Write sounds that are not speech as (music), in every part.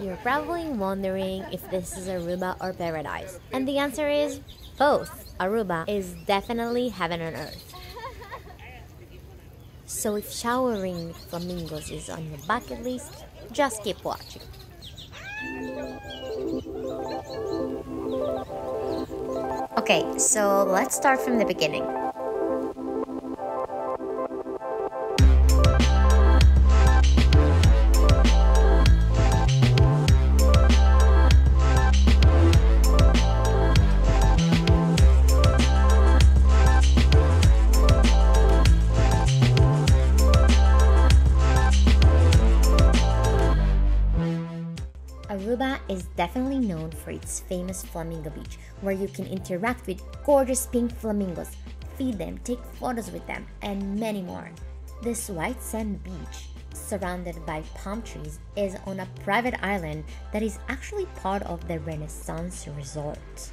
You're probably wondering if this is Aruba or paradise. And the answer is both. Aruba is definitely heaven on earth. So if showering with flamingos is on your bucket list, just keep watching. Okay, so let's start from the beginning. Known for its famous flamingo beach, where you can interact with gorgeous pink flamingos, feed them, take photos with them, and many more. This white sand beach, surrounded by palm trees, is on a private island that is actually part of the Renaissance Resort.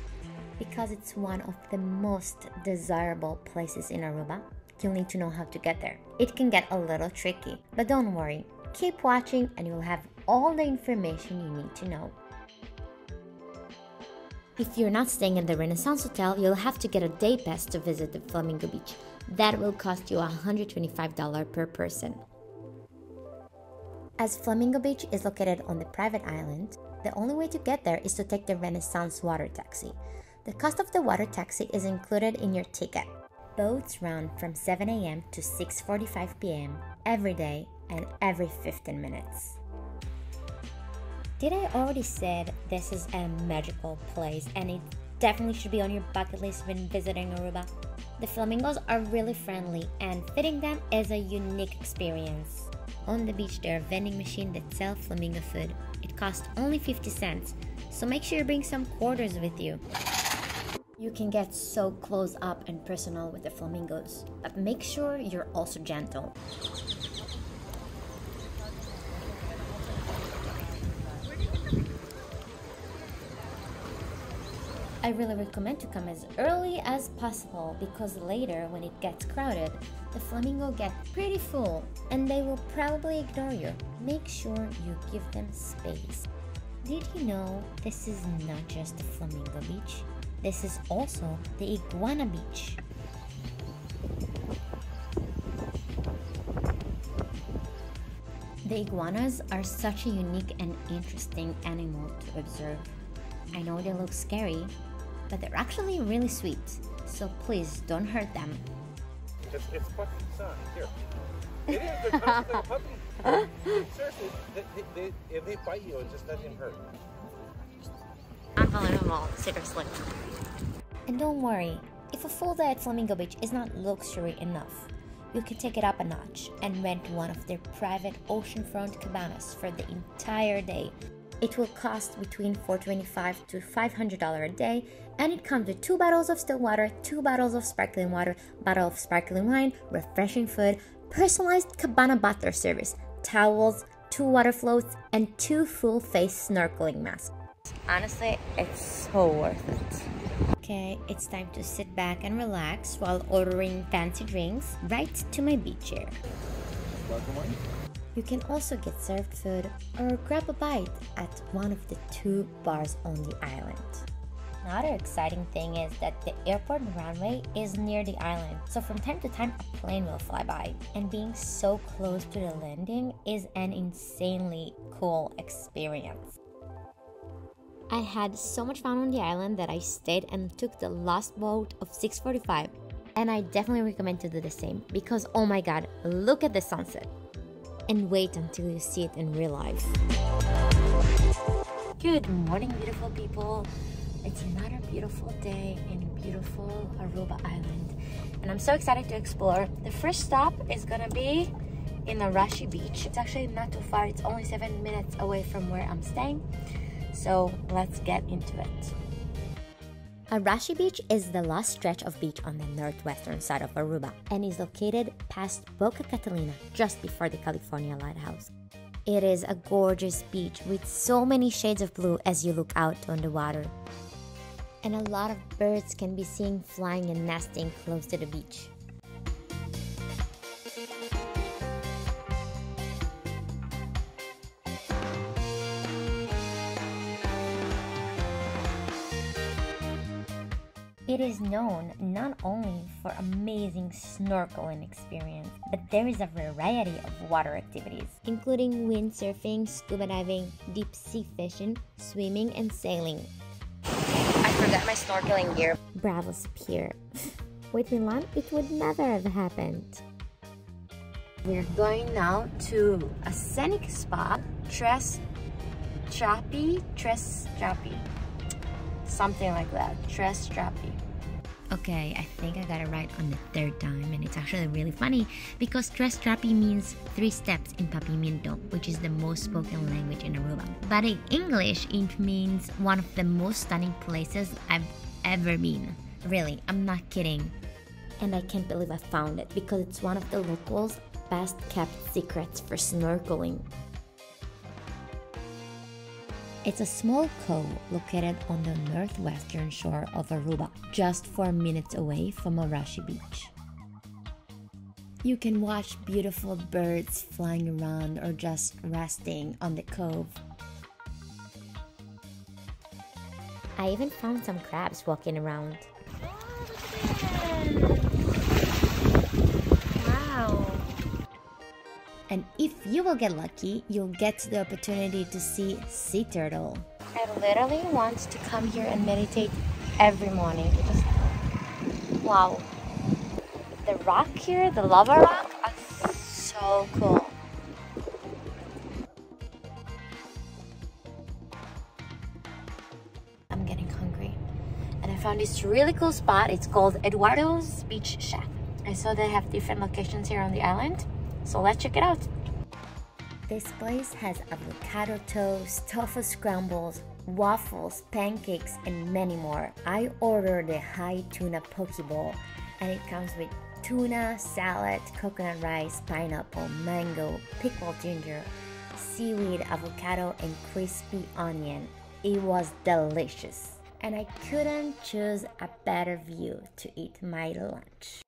Because it's one of the most desirable places in Aruba, you'll need to know how to get there. It can get a little tricky, but don't worry, keep watching and you'll have all the information you need to know. If you're not staying at the Renaissance Hotel, you'll have to get a day pass to visit the Flamingo Beach. That will cost you $125 per person. As Flamingo Beach is located on the private island, the only way to get there is to take the Renaissance water taxi. The cost of the water taxi is included in your ticket. Boats run from 7 a.m. to 6:45 p.m. every day and every 15 minutes. Did I already said this is a magical place and it definitely should be on your bucket list when visiting Aruba? The flamingos are really friendly and feeding them is a unique experience. On the beach there are vending machines that sell flamingo food. It costs only 50 cents, so make sure you bring some quarters with you. You can get so close up and personal with the flamingos, but make sure you're also gentle. I really recommend to come as early as possible because later when it gets crowded, the flamingo get pretty full and they will probably ignore you. Make sure you give them space. Did you know this is not just the flamingo beach? This is also the iguana beach. The iguanas are such a unique and interesting animal to observe. I know they look scary, but they're actually really sweet, so please don't hurt them. It's, it's puppy son. Here. It is. They're puppy. Puppy. (laughs) Seriously, they, they, they, if they bite you, it just doesn't hurt. Unbelievable, seriously. And don't worry, if a full day at Flamingo Beach is not luxury enough, you can take it up a notch and rent one of their private oceanfront cabanas for the entire day. It will cost between 425 to $500 a day, and it comes with two bottles of still water, two bottles of sparkling water, bottle of sparkling wine, refreshing food, personalized cabana butler service, towels, two water floats, and two full face snorkeling masks. Honestly, it's so worth it. Okay, it's time to sit back and relax while ordering fancy drinks right to my beach chair. You can also get served food or grab a bite at one of the two bars on the island. Another exciting thing is that the airport runway is near the island, so from time to time a plane will fly by. And being so close to the landing is an insanely cool experience. I had so much fun on the island that I stayed and took the last boat of 645. And I definitely recommend to do the same because oh my god, look at the sunset. And wait until you see it in real life. Good morning, beautiful people. It's another beautiful day in beautiful Aruba Island. And I'm so excited to explore. The first stop is gonna be in Arashi Beach. It's actually not too far, it's only seven minutes away from where I'm staying. So let's get into it. Arashi Beach is the last stretch of beach on the northwestern side of Aruba and is located past Boca Catalina, just before the California Lighthouse. It is a gorgeous beach with so many shades of blue as you look out on the water. And a lot of birds can be seen flying and nesting close to the beach. It is known not only for amazing snorkeling experience, but there is a variety of water activities, including windsurfing, scuba diving, deep sea fishing, swimming, and sailing. I forgot my snorkeling gear. Bravos (laughs) Pier. With Milan, it would never have happened. We're going now to a scenic spot, Tres Trapi, Tres Trapi something like that. Tres Trapi. Okay, I think I got it right on the third time, and it's actually really funny because Tres Trapi means three steps in Papiamento, which is the most spoken language in Aruba. But in English, it means one of the most stunning places I've ever been. Really, I'm not kidding. And I can't believe I found it because it's one of the locals' best kept secrets for snorkeling. It's a small cove located on the northwestern shore of Aruba, just 4 minutes away from Arashi Beach. You can watch beautiful birds flying around or just resting on the cove. I even found some crabs walking around. And if you will get lucky, you'll get the opportunity to see sea turtle. I literally want to come here and meditate every morning because wow. The rock here, the lava rock, are so cool. I'm getting hungry. And I found this really cool spot. It's called Eduardo's Beach Shack. I saw they have different locations here on the island. So let's check it out. This place has avocado toast, tofu scrambles, waffles, pancakes, and many more. I ordered the ahi tuna poke bowl, and it comes with tuna, salad, coconut rice, pineapple, mango, pickled ginger, seaweed, avocado, and crispy onion. It was delicious, and I couldn't choose a better view to eat my lunch.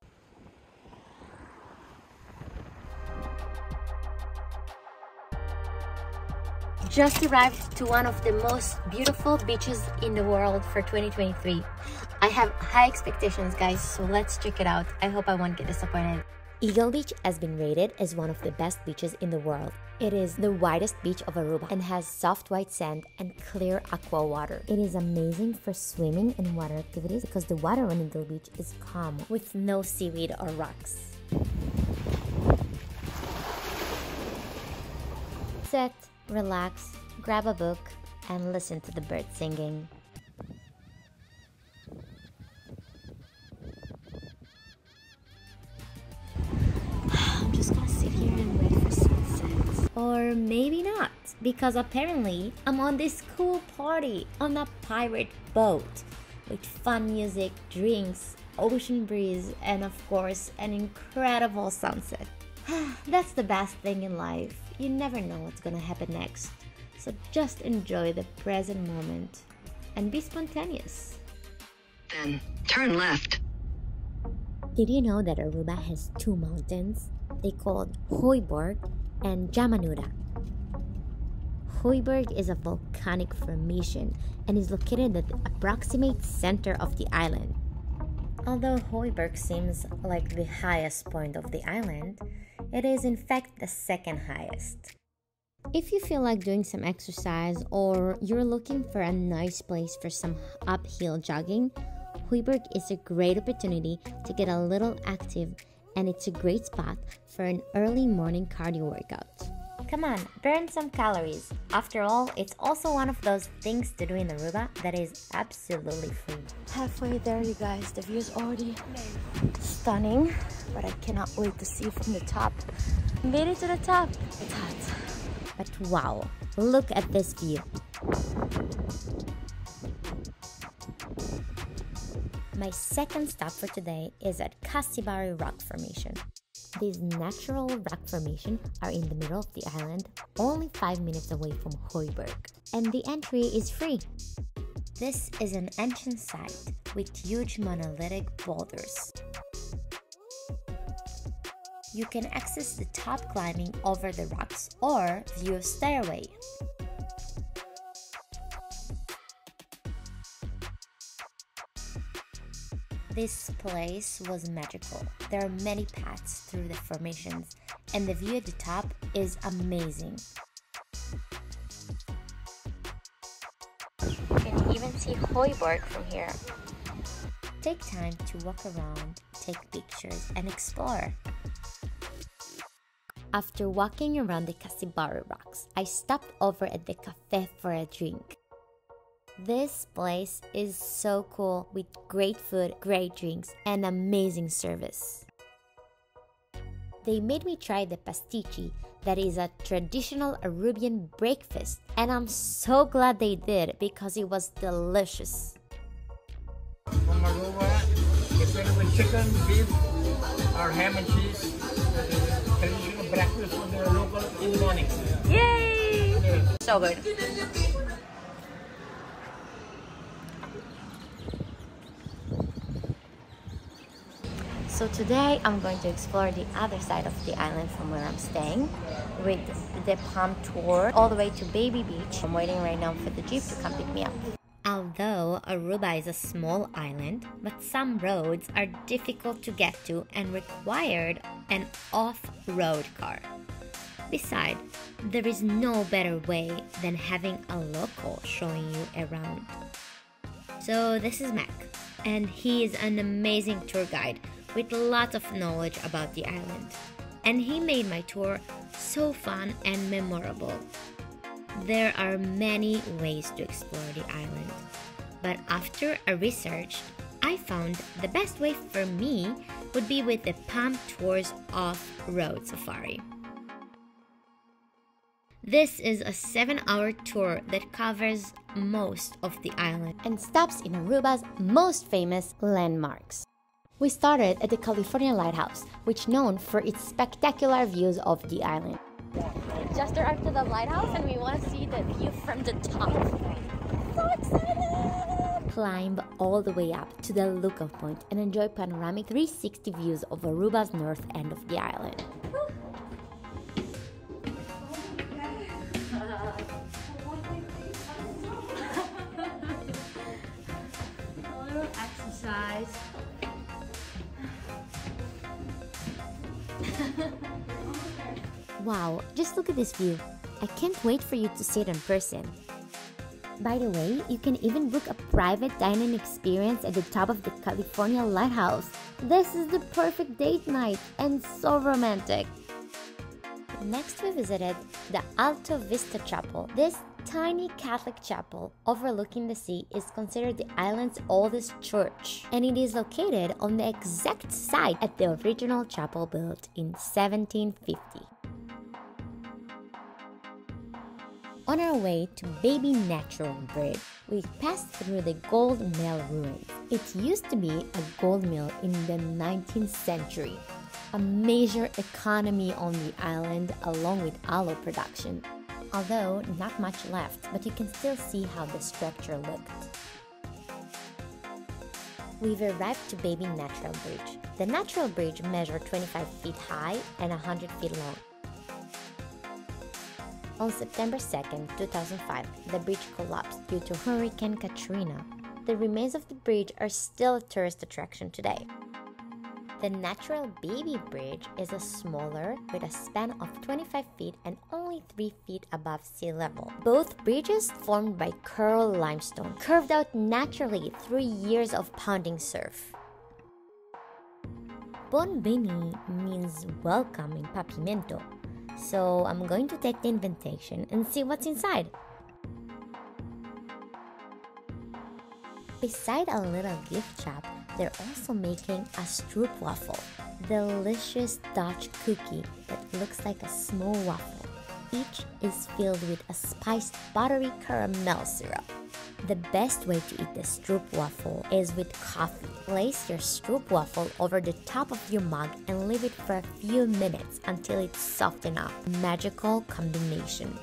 Just arrived to one of the most beautiful beaches in the world for 2023. I have high expectations, guys, so let's check it out. I hope I won't get disappointed. Eagle Beach has been rated as one of the best beaches in the world. It is the widest beach of Aruba and has soft white sand and clear aqua water. It is amazing for swimming and water activities because the water on Eagle Beach is calm with no seaweed or rocks. Set relax, grab a book, and listen to the birds singing. (sighs) I'm just gonna sit here and wait for sunset. Or maybe not, because apparently I'm on this cool party on a pirate boat with fun music, drinks, ocean breeze, and of course, an incredible sunset. (sighs) That's the best thing in life. You never know what's gonna happen next. So just enjoy the present moment and be spontaneous. Then turn left. Did you know that Aruba has two mountains? They called Hooiberg and Jamanota. Hooiberg is a volcanic formation and is located at the approximate center of the island. Although Hooiberg seems like the highest point of the island, it is in fact the second highest. If you feel like doing some exercise or you're looking for a nice place for some uphill jogging, Hooiberg is a great opportunity to get a little active and it's a great spot for an early morning cardio workout. Come on, burn some calories. After all, it's also one of those things to do in Aruba that is absolutely free. Halfway there, you guys, the view is already stunning, but I cannot wait to see from the top. Made it to the top. It's hot. But wow, look at this view. My second stop for today is at Casibari Rock Formation. These natural rock formations are in the middle of the island, only 5 minutes away from Hooiberg, and the entry is free. This is an ancient site with huge monolithic boulders. You can access the top climbing over the rocks or view a stairway. This place was magical. There are many paths through the formations, and the view at the top is amazing. You can even see Hooiberg from here. Take time to walk around, take pictures, and explore. After walking around the Casibari rocks, I stopped over at the cafe for a drink. This place is so cool with great food, great drinks, and amazing service. They made me try the pastichi, that is a traditional Arubian breakfast, and I'm so glad they did because it was delicious. From Aruba, it's made with chicken, beef, or ham and cheese. Traditional breakfast for the local in the morning. Yay! So good. So today I'm going to explore the other side of the island from where I'm staying with the palm tour all the way to Baby Beach. I'm waiting right now for the jeep to come pick me up. Although Aruba is a small island, but some roads are difficult to get to and required an off-road car. Besides, there is no better way than having a local showing you around. So this is Mac, and he is an amazing tour guide with lots of knowledge about the island. And he made my tour so fun and memorable. There are many ways to explore the island, but after a research, I found the best way for me would be with the Palm Tours off-road safari. This is a 7-hour tour that covers most of the island and stops in Aruba's most famous landmarks. We started at the California Lighthouse, which is known for its spectacular views of the island. Just arrived to the lighthouse and we want to see the view from the top. So excited! Climb all the way up to the lookout point and enjoy panoramic 360 views of Aruba's north end of the island. (laughs) A little exercise. Wow, just look at this view. I can't wait for you to see it in person. By the way, you can even book a private dining experience at the top of the California Lighthouse. This is the perfect date night and so romantic. Next, we visited the Alto Vista Chapel. This tiny Catholic chapel overlooking the sea is considered the island's oldest church, and it is located on the exact site at the original chapel built in 1750. On our way to Baby Natural Bridge, we passed through the Gold Mill ruins. It used to be a gold mill in the 19th century, a major economy on the island along with aloe production. Although not much left, but you can still see how the structure looked. We've arrived to Baby Natural Bridge. The Natural Bridge measured 25 feet high and 100 feet long. On September 2, 2005, the bridge collapsed due to Hurricane Katrina. The remains of the bridge are still a tourist attraction today. The Natural Baby Bridge is a smaller with a span of 25 feet and only 3 feet above sea level. Both bridges formed by coral limestone, curved out naturally through years of pounding surf. Bonbini means welcome in Papiamento, so I'm going to take the invitation and see what's inside. Beside a little gift shop, they're also making a stroopwafel, delicious Dutch cookie that looks like a small waffle. Each is filled with a spiced buttery caramel syrup. The best way to eat the stroopwafel is with coffee. Place your stroopwafel over the top of your mug and leave it for a few minutes until it's soft enough. Magical combination.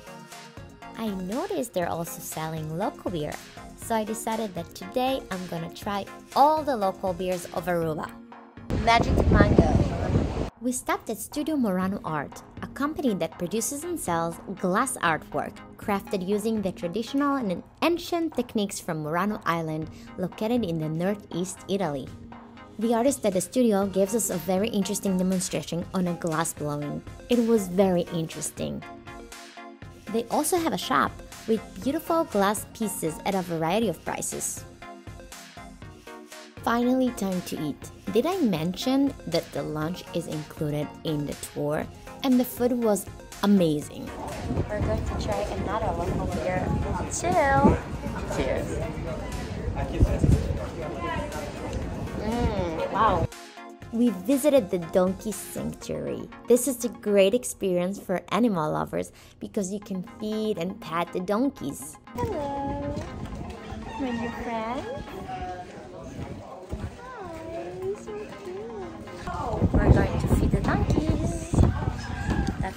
I noticed they're also selling local beer, so I decided that today I'm gonna try all the local beers of Aruba. Magic Mango. We stopped at Studio Murano Art, a company that produces and sells glass artwork crafted using the traditional and ancient techniques from Murano Island, located in the northeast Italy. The artist at the studio gives us a very interesting demonstration on a glass blowing. It was very interesting. They also have a shop with beautiful glass pieces at a variety of prices. Finally, time to eat. Did I mention that the lunch is included in the tour? And the food was amazing. We're going to try another local beer. Chill. Cheers. Mm, wow. We visited the donkey sanctuary. This is a great experience for animal lovers because you can feed and pet the donkeys. Hello, my new friend. Hi, so cute. We're going to feed the donkeys.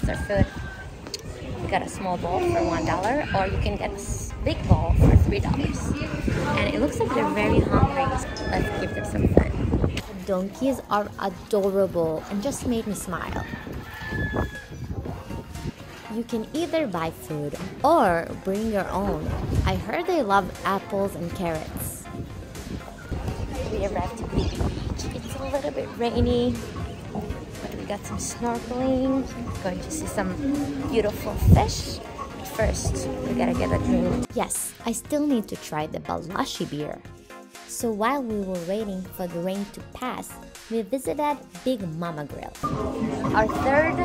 That's their food. You got a small bowl for one dollar, or you can get a big bowl for three dollars. And it looks like they're very hungry. Let's give them some food. The donkeys are adorable and just made me smile. You can either buy food or bring your own. I heard they love apples and carrots. We arrived to Big Beach. It's a little bit rainy, but we got some snorkeling. Going to see some beautiful fish. But first, we gotta get a drink. Yes, I still need to try the Balashi beer. So while we were waiting for the rain to pass, we visited Big Mama Grill. Our third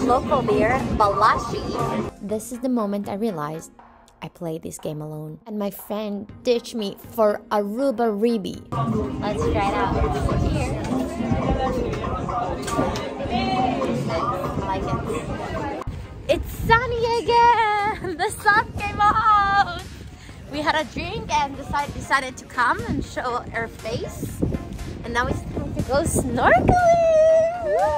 local beer, Balashi. This is the moment I realized I played this game alone. And my friend ditched me for Aruba Ariba. Let's try it out. Had a drink and decided, decided to come and show her face. And now it's time to go snorkeling! Woo!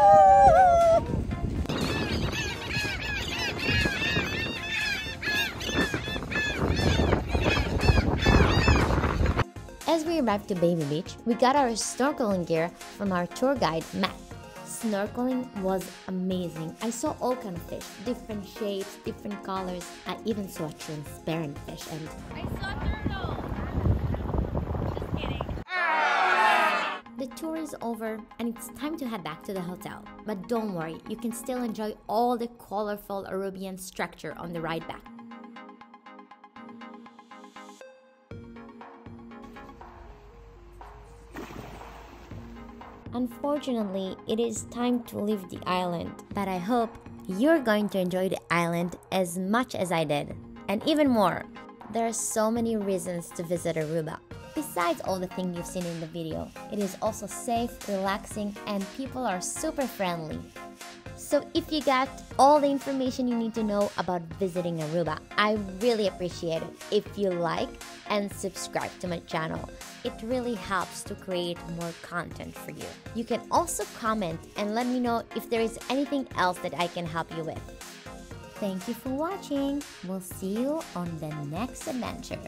As we arrived to Baby Beach, we got our snorkeling gear from our tour guide, Matt. Snorkeling was amazing. I saw all kind of fish, different shapes, different colors. I even saw a transparent fish and I saw turtle. Just kidding. the tour is over and it's time to head back to the hotel. But don't worry, you can still enjoy all the colorful Arubian structure on the ride back. Unfortunately, it is time to leave the island, but I hope you're going to enjoy the island as much as I did, and even more. There are so many reasons to visit Aruba. Besides all the things you've seen in the video, it is also safe, relaxing, and people are super friendly. So if you got all the information you need to know about visiting Aruba, I really appreciate it if you like and subscribe to my channel. It really helps to create more content for you. You can also comment and let me know if there is anything else that I can help you with. Thank you for watching. We'll see you on the next adventure.